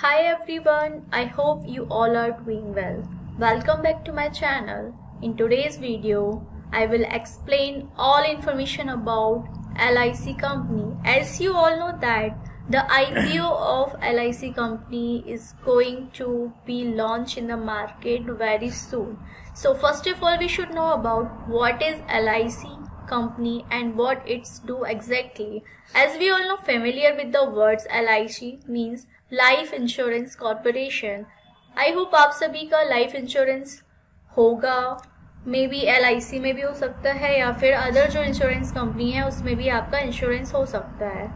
Hi everyone, I hope you all are doing well. Welcome back to my channel. In today's video, I will explain all information about LIC company. As you all know that the IPO of LIC company is going to be launched in the market very soon. So first of all, we should know about what is LIC company and what it's do exactly. As we all know familiar with the words LIC means Life insurance corporation I hope आप सभी का life insurance होगा। May be L में भी हो सकता है या फिर अदर जो इंश्योरेंस कंपनी है, उसमें भी आपका इंश्योरेंस हो सकता है।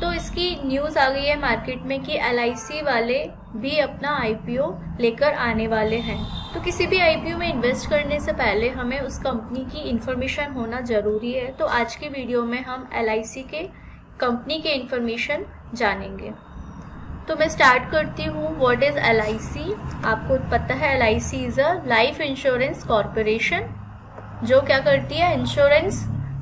तो इसकी न्यूज़ आ गई है मार्केट में कि एलआईसी वाले भी अपना आईपीओ लेकर आने वाले हैं। तो किसी भी आईपीओ में इन्वेस्ट करने से पहले हमें उस कंपनी की इंफॉर्मेशन होना ज़रूरी है। तो आज की वीडियो में हम एल के कंपनी के इंफॉर्मेशन जानेंगे। तो मैं स्टार्ट करती हूँ. व्हाट इज़ एलआईसी आपको पता है L I C is a life insurance corporation जो क्या करती है? इंश्योरेंस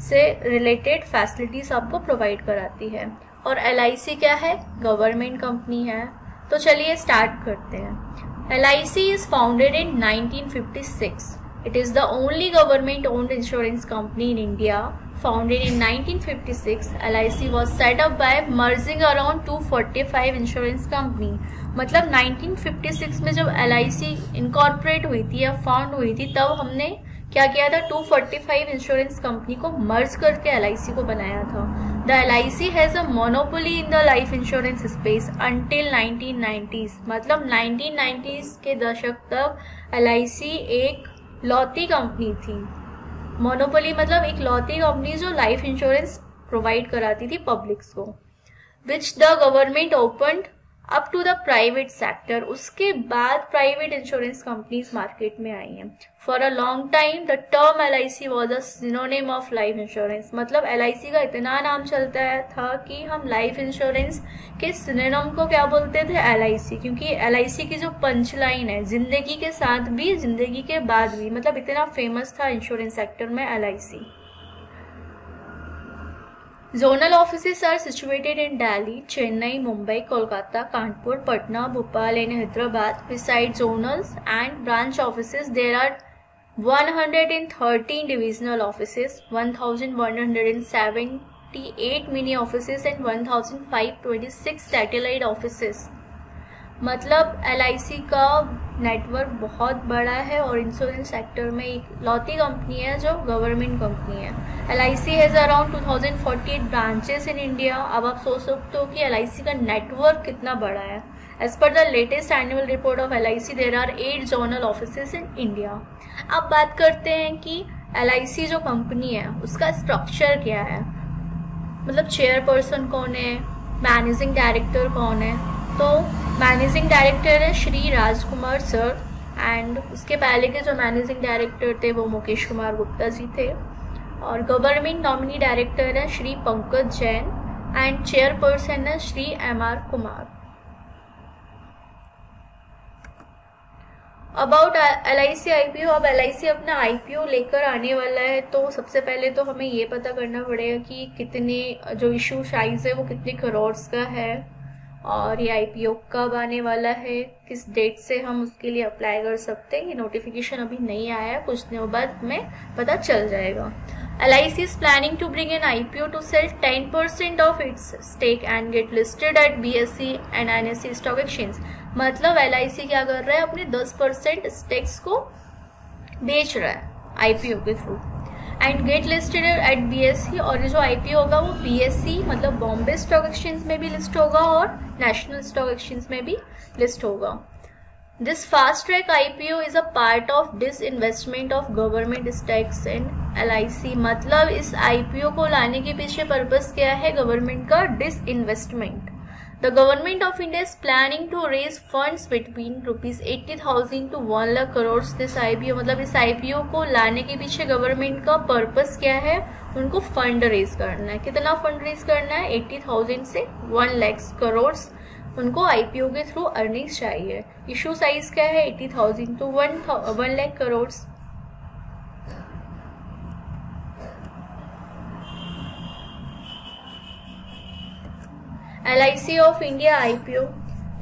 से रिलेटेड फैसिलिटीज़ आपको प्रोवाइड कराती है. और एलआईसी क्या है? गवर्नमेंट कंपनी है. तो चलिए स्टार्ट करते हैं. L I C is founded in 1956 it is the only government owned insurance company in India founded in 1956 LIC was set up by merging around 245 insurance company मतलब 1956 में जब एल इनकॉर्पोरेट हुई थी या फाउंड हुई थी, तब हमने क्या किया था? 245 इंश्योरेंस कंपनी को मर्ज करके LIC को बनाया था। The L I C has a monopoly in the life insurance space until 1990s मतलब 1990s के दशक तक LIC एक लौती कंपनी थी। मोनोपोली मतलब एक लौती कंपनी जो लाइफ इंश्योरेंस प्रोवाइड कराती थी पब्लिक्स को which the government open up to the private sector उसके बाद प्राइवेट इंश्योरेंस कंपनीज़ मार्केट में आई हैं. For a long time the term L I C was a synonym of life insurance मतलब L I C का इतना नाम चलता है, था कि हम लाइफ इंश्योरेंस के सिनोनम को क्या बोलते थे? एल आई सी क्योंकि एल आई सी की जो पंच लाइन है, ज़िंदगी के साथ भी, ज़िंदगी के बाद भी मतलब इतना फ़ेमस था इंश्योरेंस सेक्टर में L I C Zonal offices are situated in Delhi, Chennai, Mumbai, Kolkata, Kanpur, Patna, Bhopal and Hyderabad. Besides zonals and branch offices, there are 113 divisional offices, 1178 mini offices and 1526 satellite offices. मतलब LIC का network बहुत बड़ा है और insurance sector में एक लौती company है जो गवर्नमेंट कंपनी है। L I C has around two thousand forty eight branches in India अब आप सोच सकते हो कि एल आई सी का नेटवर्क कितना बड़ा है। As per the latest annual report of L I C there are eight zonal office in India अब बात करते हैं कि एल आई सी जो कंपनी है, उसका स्ट्रक्चर क्या है? मतलब चेयरपर्सन कौन है? मैनेजिंग डायरेक्टर कौन है? तो मैनेजिंग डायरेक्टर है श्री राजकुमार सर एंड उसके पहले के जो मैनेजिंग डायरेक्टर थे वो मुकेश कुमार गुप्ता जी थे। और गवर्नमेंट नॉमिनी डायरेक्टर है श्री पंकज जैन एंड चेयरपर्सन है Shri M R Kumar. About L I C I P O अब एल आई सी अपना आई पी ओ लेकर आने वाला है तो सबसे पहले तो हमें ये पता करना पड़ेगा कि कितने, जो इशू साइज़ है वो कितने करोड़ का है। और ये आईपीओ कब आने वाला है? किस डेट से हम उसके लिए अप्लाई कर सकते हैं? ये नोटिफिकेशन अभी नहीं आया कुछ दिनों बाद में पता चल जाएगा। L I C is planning to bring an IPO to sell ten percent of its stake and get listed at B S C and N S C stock exchange मतलब एल आई सी क्या कर रहा है? अपने दस percent stakes को बेच रहा है आईपीओ के through and get listed at BSC और जो आईपीओ होगा वो बीएससी मतलब बॉम्बे स्टॉक एक्सचेंज में भी लिस्ट होगा और नेशनल स्टॉक एक्सचेंज में भी लिस्ट होगा। This fast track IPO is a part of disinvestment of government stakes and L I C मतलब इस आईपीओ को लाने के पीछे पर्पज क्या है? गवर्नमेंट का disinvestment The Government of India is planning to raise funds between rupees 80,000 to 1 lakh crore this IPO मतलब इस आईपीओ को लाने के पीछे गवर्नमेंट का पर्पस क्या है? उनको फंड रेज करना है। कितना फंड रेज करना है? 80,000 से 1 लैक्स करोड़ उनको आईपीओ के थ्रू अर्निंग्स चाहिए। इशू साइज़ क्या है? 80,000 to one one lakh crore L I C of India I P O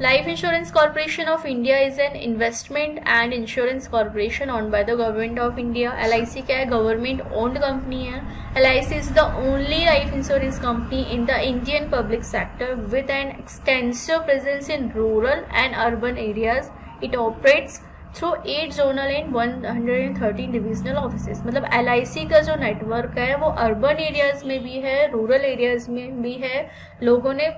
life insurance corporation of India is an investment and insurance corporation owned by the government of India L I C क्या है? Government owned company है. L I C is the only life insurance company in the Indian public sector with an extensive presence in rural and urban areas it operates through eight zonal and one hundred and thirteen divisional office मतलब L I C का जो network है, वो urban areas में भी है rural areas में भी है. लोगों ने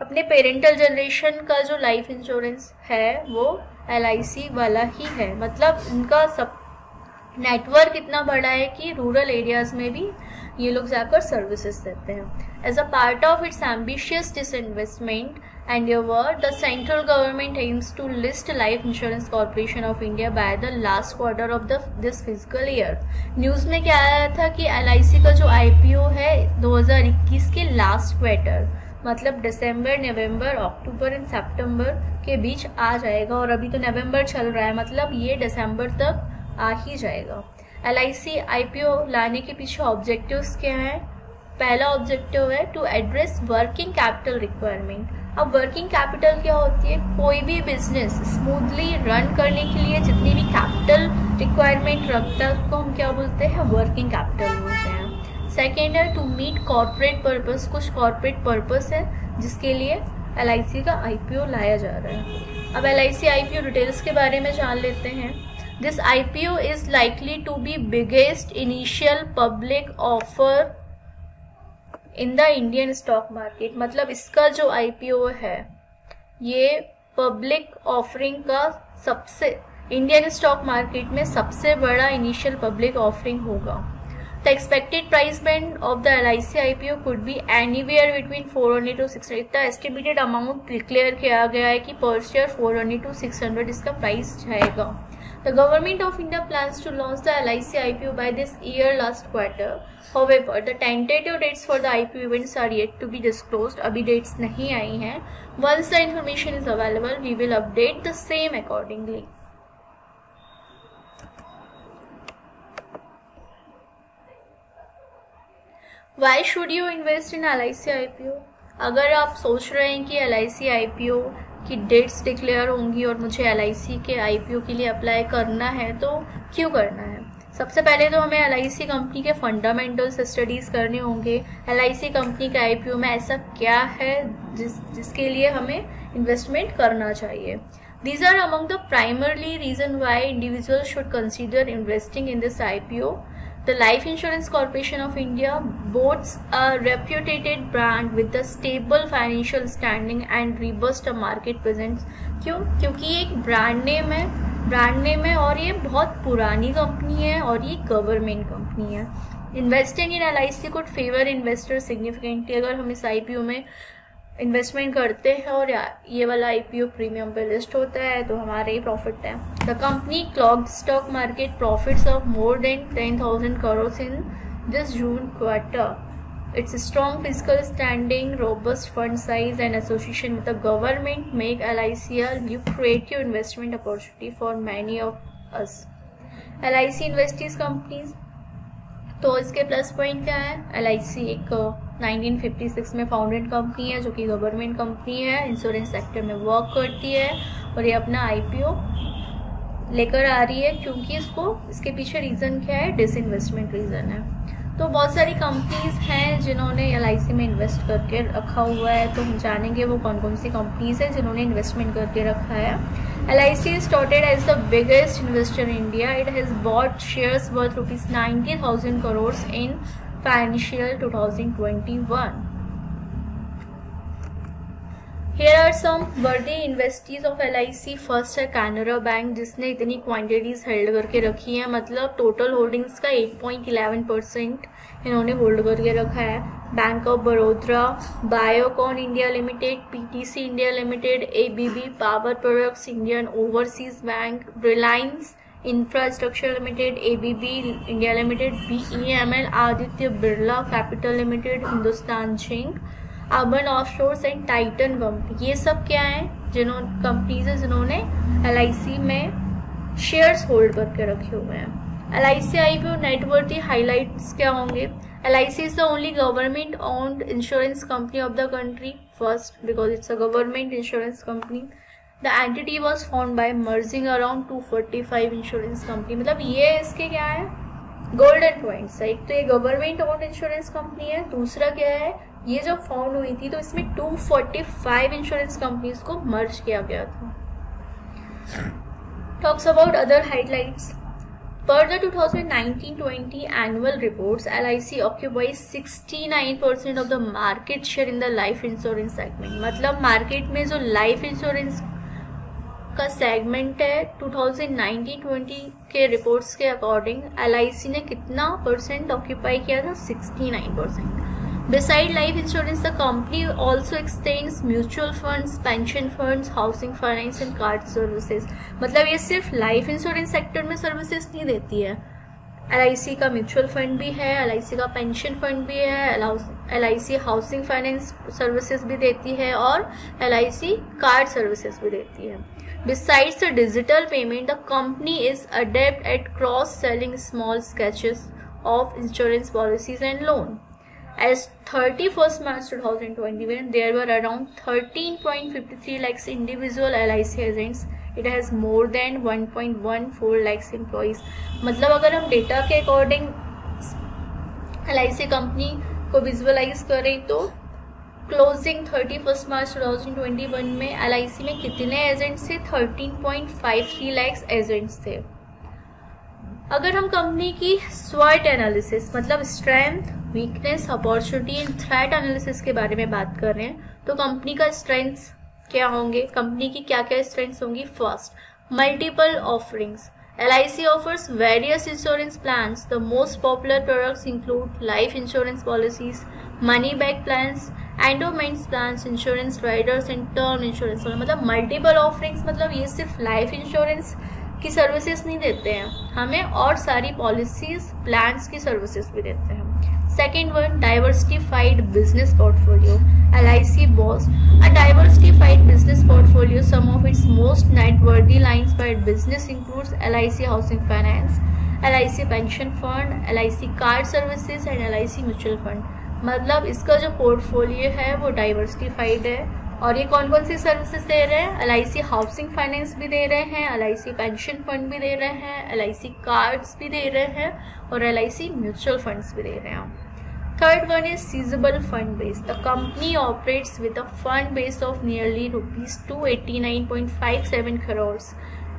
अपने पेरेंटल जनरेशन का जो लाइफ इंश्योरेंस है, वो एलआईसी वाला ही है। मतलब उनका सब नेटवर्क इतना बड़ा है कि रूरल एरियाज़ में भी ये लोग जाकर सर्विसेज़ देते हैं। As a part of its ambitious disinvestment and your the central government aims to list life insurance corporation of India by the last quarter of the this physical year news में क्या आया था कि LIC का जो IPO है 2021 के last quarter मतलब दिसंबर नवंबर अक्टूबर एंड सितंबर के बीच आ जाएगा और अभी तो नवंबर चल रहा है मतलब ये दिसंबर तक आ ही जाएगा। एल आई लाने के पीछे ऑब्जेक्टिव्स क्या हैं? पहला ऑब्जेक्टिव है to address working capital requirement अब वर्किंग कैपिटल क्या होती है? कोई भी बिज़नेस स्मूथली रन करने के लिए जितनी भी कैपिटल रिक्वायरमेंट रखता है, उसको हम क्या बोलते हैं? वर्किंग कैपिटल बोलते हैं। सेकेंड है टू मीट कॉरपोरेट पर्पस कुछ कॉरपोरेट पर्पस है जिसके लिए एलआईसी का आईपीओ लाया जा रहा है। अब एल आई डिटेल्स के बारे में जान लेते हैं। This I P O is likely to be biggest initial public offer in the Indian stock market मतलब इसका जो आई पी ओ है, ये पब्लिक ऑफरिंग का सबसे इंडियन स्टॉक मार्केट में सबसे बड़ा इनिशियल पब्लिक ऑफरिंग होगा। The expected price band of the LIC IPO could be anywhere between 400 to 600. इतना estimated amount declare किया गया है कि per share 400 to 600 इसका price जाएगा. The government of India plans to launch the LIC IPO by this year last quarter. However, the tentative dates for the IPO events are yet to be disclosed. अभी dates नहीं आई हैं. Once the information is available, we will update the same accordingly. Why should you invest in L I C I P O अगर आप सोच रहे हैं कि L I C I P ओ की डेट्स डिक्लेयर होंगी और मुझे एल आई सी के आई पी ओ के लिए अप्लाई करना है तो क्यों करना है? सबसे पहले तो हमें एल आई सी कंपनी के फंडामेंटल्स स्टडीज़ करने होंगे। एल आई सी कंपनी के आई पी ओ में ऐसा क्या है जिस, जिसके लिए हमें इन्वेस्टमेंट करना चाहिए? These are among the primarily reason why individuals should consider investing in this IPO. The Life Insurance Corporation of India boasts a reputed brand with a stable financial standing and robust market presence. क्यों क्योंकि ये एक brand name है brand name है और ये बहुत पुरानी कंपनी है और ये गवर्नमेंट कंपनी है investing in L I C could favour investor significantly अगर हम इस आई पी ओ में इन्वेस्टमेंट करते हैं और ये वाला आईपीओ प्रीमियम पे लिस्ट होता है तो हमारे ही प्रॉफिट है। The company clock stock market profits of more than ten thousand crore in this June quarter its strong physical standing robust fund size and association with the government make L I C L U creative investment opportunity for many of us L I C investees companies तो इसके plus point क्या है? L I सी एक 1956 में founded company है, जो कि government company है इंश्योरेंस सेक्टर में वर्क करती है और ये अपना आईपीओ लेकर आ रही है क्योंकि इसको, इसके पीछे रीज़न क्या है? डिसइन्वेस्टमेंट रीज़न है। तो बहुत सारी कंपनीज़ हैं जिन्होंने एलआईसी में इन्वेस्ट करके रखा हुआ है। तो हम जानेंगे वो कौन कौन सी कंपनीज़ हैं जिन्होंने इन्वेस्टमेंट करके रखा है। L I C started as the biggest investor in India it has bought shares worth rupees ninety thousand crore in financial 2021 Here are some worthy investees of LIC. First है Canara bank जिसने इतनी quantities held करके रखी है। मतलब total holdings का 8.11 percent इन्होंने hold करके रखा है। Bank of Vadodara Biocon India limited PTC India limited ABB power products Indian overseas bank Reliance infrastructure limited ABB India limited BEML Aditya Birla, capital limited, Hindustan zinc urban of and Titan company ये सब क्या है? जिन्हों, companies है जिन्होंने LIC में shares hold करके रखे हुए हैं। L I C I P networthy highlights क्या होंगे? L I C is the only government owned insurance company of the country first because it's a government insurance company. The entity was found by merging around two forty five insurance company मतलब ये इसके क्या है? Golden points एक तो ये government own insurance company है, दूसरा क्या है? ये जब फाउंड हुई थी तो इसमें two forty five insurance companies को मर्ज किया गया था। Talks about other highlight per the 2019-20 annual report L I C occupy sixty of the market share in the life insurance segment मतलब मार्केट में जो लाइफ इंश्योरेंस का segment है 2019-20 के रिपोर्ट्स के अकॉर्डिंग एलआईसी ने कितना परसेंट ऑक्यूपाई किया था? 69 percent Beside life insurance the company also extends mutual funds, pension funds, housing finance and card services. मतलब ये सिर्फ़ लाइफ इंश्योरेंस सेक्टर में सर्विसेज़ नहीं देती है। LIC का म्यूचुअल फंड भी है LIC का पेंशन फंड भी है LIC हाउसिंग फाइनेंस सर्विसेज़ भी देती है और LIC कार्ड सर्विसेज़ भी देती है। Besides the digital payment, the company is adept at cross-selling small sketches of insurance policies and loan. As 31st March 2021, there were around 13.53 lakhs individual LIC agents. It has more than 1.14 lakhs employees. मतलब अगर हम data के according L company को visualise करें तो closing thirty first March two thousand twenty one में LIC में कितने एजेंट्स थे? Thirteen point five three lakhs agents थे। अगर हम कंपनी की स्वट एनालिसिस मतलब strength weakness opportunity and threat analysis के बारे में बात कर रहे हैं तो कंपनी का स्ट्रेंथ क्या होंगे? कंपनी की क्या क्या स्ट्रेंथ्स होंगी first multiple offerings LIC offers various insurance plans. The most popular products include life insurance policies, money back plan endowments plan insurance riders and term insurance मतलब मल्टीपल ऑफरिंग्स मतलब ये सिर्फ़ लाइफ इंश्योरेंस की services नहीं देते हैं। हमें और सारी पॉलिसीज़ प्लान की सर्विसेज़ भी देते हैं। Second one diversified business portfolio L I C boss a diversified business portfolio some of its most networthy lines bide business includes L I C housing finance L I C pension fund L I C card services and L I C mutual fund मतलब इसका जो portfolio है वो diversified है और ये कौन कौन सी सर्विसेज़ दे रहे हैं L I C housing finance भी दे रहे हैं L I C pension fund भी दे रहे हैं एल आई सी कार्ड्स भी दे रहे हैं और L I C mutual funds भी दे रहे हैं थर्ड वन है Third one is seizable fund base. The company operates with a fund base of nearly rupees 289.57 crores.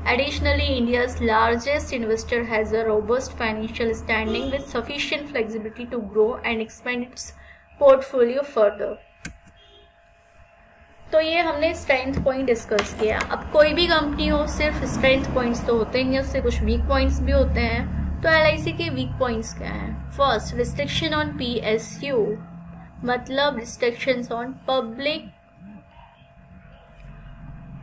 Additionally, India's largest investor has a robust financial standing with sufficient flexibility to grow and expand its portfolio further. तो ये हमने strength point discuss किया अब कोई भी company हो सिर्फ़ strength points तो होते हैं उससे कुछ वीक पॉइंट्स भी होते हैं तो एल के वीक पॉइंट्स क्या हैं फ़र्स्ट रिस्ट्रिक्शन ऑन पी मतलब रिस्ट्रिक्शन ऑन पब्लिक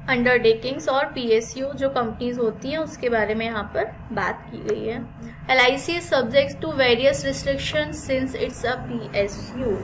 अंडरटेकिंग्स और पीएसयू जो कंपनीज़ होती हैं, उसके बारे में यहाँ पर बात की गई है। L I C subject to various restriction since it's a PSU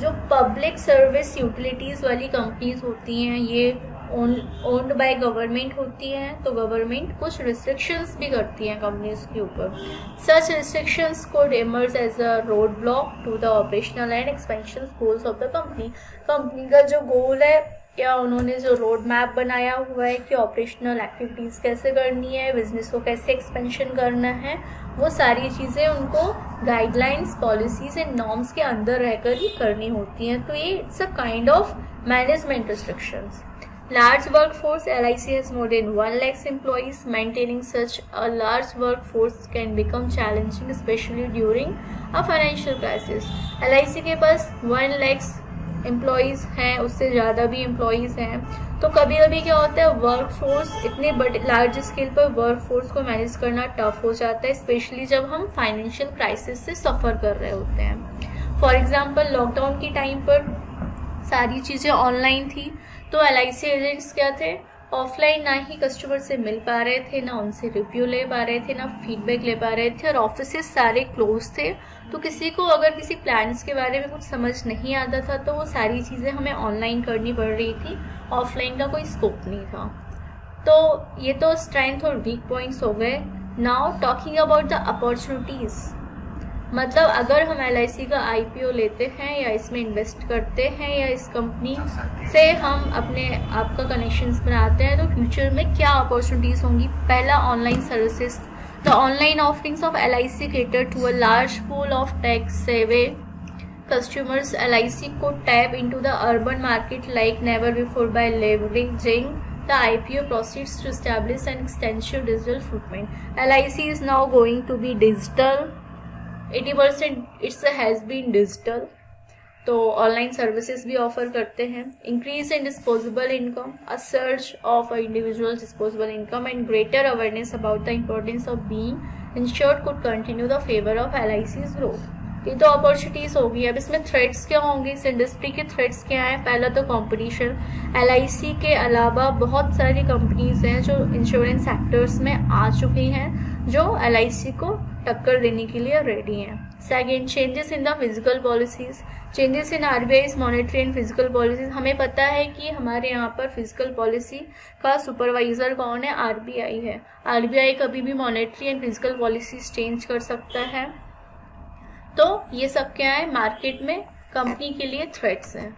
जो पब्लिक सर्विस यूटिलिटीज वाली कंपनीज़ होती हैं, ये ओन्ड बाय गवर्नमेंट होती है तो गवर्नमेंट कुछ रिस्ट्रिक्शंस भी करती हैं कंपनीज़ के ऊपर। Such restrictions could emerge as a road block to the operational and expansion goals of the company company का जो गोल है या उन्होंने जो रोड मैप बनाया हुआ है कि ऑपरेशनल एक्टिविटीज़ कैसे करनी है बिज़नेस को कैसे एक्सपेंशन करना है, वो सारी चीज़ें उनको गाइडलाइंस पॉलिसीज़ एंड नॉर्म्स के अंदर रहकर ही करनी होती हैं। तो ये it's a kind of management restrictions large work force L I C has more than one lakhs employees maintaining such a large work force can become challenging specially during a financial crisis L I C के पास one lakhs employees हैं, उससे ज़्यादा भी employees हैं। तो कभी कभी क्या होता है वर्क फोर्स इतने बड़े लार्ज स्केल पर वर्क फोर्स को मैनेज करना टफ हो जाता है स्पेशली जब हम फाइनेंशियल क्राइसिस से सफ़र कर रहे होते हैं। फॉर एग्ज़ाम्पल लॉकडाउन के टाइम पर सारी चीज़ें ऑनलाइन थी तो LIC एजेंट्स क्या थे ऑफलाइन ना ही कस्टमर से मिल पा रहे थे, ना उनसे रिव्यू ले पा रहे थे, ना फीडबैक ले पा रहे थे और ऑफ़िस सारे क्लोज थे। तो किसी को अगर किसी प्लान्स के बारे में कुछ समझ नहीं आता था तो वो सारी चीज़ें हमें ऑनलाइन करनी पड़ रही थी। ऑफलाइन का कोई स्कोप नहीं था। तो ये तो स्ट्रेंथ और वीक पॉइंट्स हो गए। Now talking about the opportunities मतलब अगर हम एलआईसी का आईपीओ लेते हैं या इसमें इन्वेस्ट करते हैं या इस कंपनी से हम अपने आपका कनेक्शंस बनाते हैं तो फ्यूचर में क्या अपॉर्चुनिटीज़ होंगी? पहला online services the online offerings of L I C cater to a large pool of tax savvy customers L I C को tap in to the urban market like never before by leveraging Jing the I P O proceeds to establish and extensive digital footprint L I C is now going to be digital 80% it's a has been digital. तो online services भी offer करते हैं। Increase in disposable income a search of a individual disposable income and greater awareness about the importance of being insured could continue the favour of L I C's growth ये तो opportunities होगी अब इसमें threads क्या होंगे? इस industry के threads क्या हैं? पहला तो कंपटीशन एल के अलावा बहुत सारी कंपनीज़ हैं जो इंश्योरेंस सेक्टर्स में आ चुकी हैं। जो एलआईसी को टक्कर देने के लिए रेडी हैं। Second changes in the physical policies changes in RBI monetary and physical policies हमें पता है कि हमारे यहाँ पर फ़िज़िकल पॉलिसी का सुपरवाइजर कौन है? आरबीआई है। आरबीआई कभी भी monetary and physical policies change कर सकता है। तो ये सब क्या है? मार्केट में कंपनी के लिए थ्रेट्स हैं।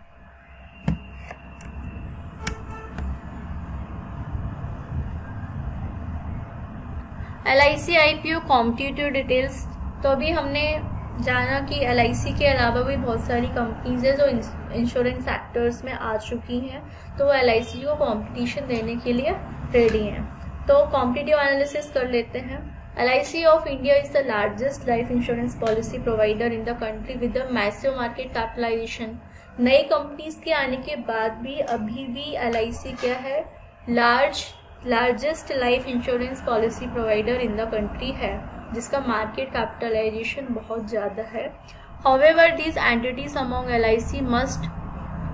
L I C I P O competitive details तो अभी हमने जाना कि एल आई सी के अलावा भी बहुत सारी कंपनीज़ है जो इंश्योरेंस सेक्टर्स में आ चुकी हैं तो वो एल आई सी को कॉम्पिटिशन देने के लिए रेडी हैं। तो कॉम्पिटिटिव एनालिसिस कर लेते हैं। L LIC of India is the largest life insurance policy provider in the country with a massive market capitalization. नई कंपनीज़ के आने के बाद भी अभी भी एल आई सी क्या है? Large largest life insurance policy provider in the country है, जिसका मार्केट कैपिटलाइजेशन बहुत ज़्यादा है। However these entities among L I C most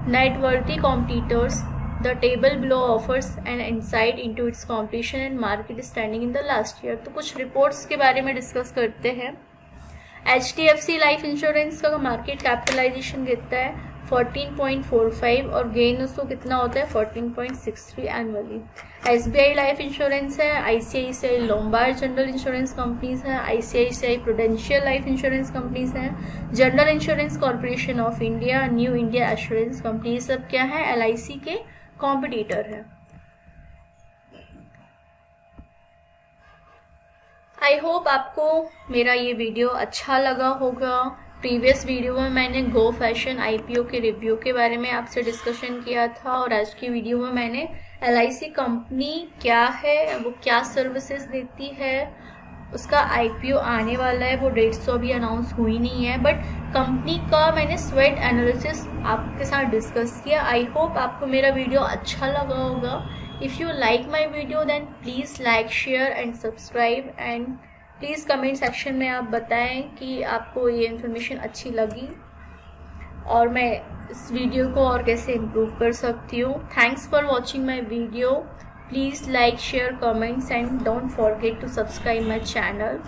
networthy competitors The table below offers an insight into its competition and market standing in the last year तो कुछ reports के बारे में डिस्कस करते हैं। H D F C life insurance का market capitalisation कितना है? 14.45 और गेन उसको कितना होता है? 14.63 एनुअली एसबीआई लाइफ इंश्योरेंस है ICICI Lombard general insurance companies है ICICI prudential life insurance companies हैं general insurance corporation of India new India assurance company सब क्या है? एलआईसी के कॉम्पिटिटर है. आई होप आपको मेरा ये वीडियो अच्छा लगा होगा। प्रीवियस वीडियो में मैंने गो फ़ैशन आईपीओ के रिव्यू के बारे में आपसे डिस्कशन किया था और आज की वीडियो में मैंने एलआईसी कंपनी क्या है, वो क्या सर्विसेज़ देती है, उसका आईपीओ आने वाला है, वो डेट्स तो अभी अनाउंस हुई नहीं है बट कंपनी का मैंने स्वेट एनालिसिस आपके साथ डिस्कस किया। आई होप आपको मेरा वीडियो अच्छा लगा होगा। If you like my video then please like share and subscribe and please comment section में आप बताएँ कि आपको ये इन्फॉर्मेशन अच्छी लगी और मैं इस वीडियो को और कैसे इम्प्रूव कर सकती हूँ। Thanks for watching my video please like share comments and don't forget to subscribe my channel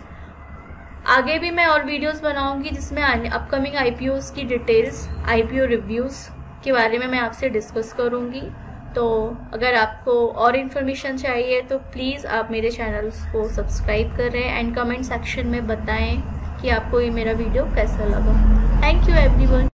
आगे भी मैं और वीडियोस बनाऊँगी जिसमें अपकमिंग आईपीओस की डिटेल्स आईपीओ रिव्यूज़ के बारे में मैं आपसे डिस्कस करूँगी। तो अगर आपको और इन्फॉर्मेशन चाहिए तो प्लीज़ आप मेरे चैनल्स को सब्सक्राइब करें एंड कमेंट सेक्शन में बताएँ कि आपको ये मेरा वीडियो कैसा लगा। Thank you everyone